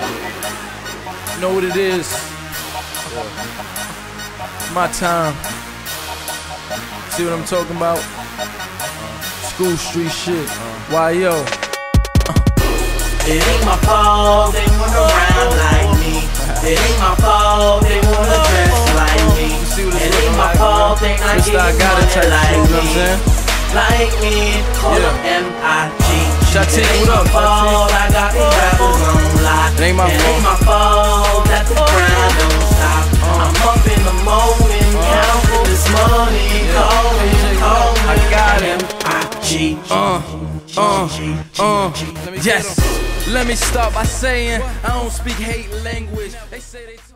Yeah. You know what it is? My time. See what I'm talking about? School street shit. Why yo? It ain't my fault they wanna rhyme like me. It ain't my fault they wanna dress like me. See what it's It ain't my like, fault they not I getting money like you know what I'm me. Like me, call Yeah. them M.I.G. Shotty, It ain't my fault I got these ain't my It ain't fault. my fault that the grind don't stop. I'm up in the morning, counting this money, calling, calling. I got it. M.I.G. Uh, uh, uh. Yes. Let me start by saying I don't speak hate language. They say they.